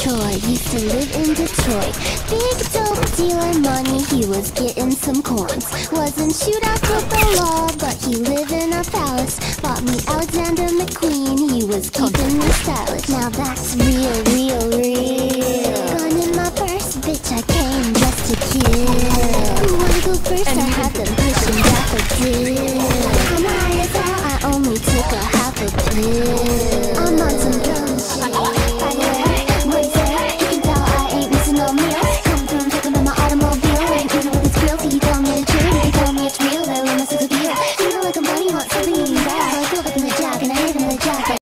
Detroit used to live in Detroit. Big dope dealer money, he was getting some coins. Wasn't shoot out with the law, but he lived in a palace. Bought me Alexander McQueen, he was keeping me stylish. Now that's real, real, real. Gun in my first bitch, I came just to kill. Who wanna go first? And I had them pushing. I'm high as hell, I only took a half a pill. I'm on some drugs.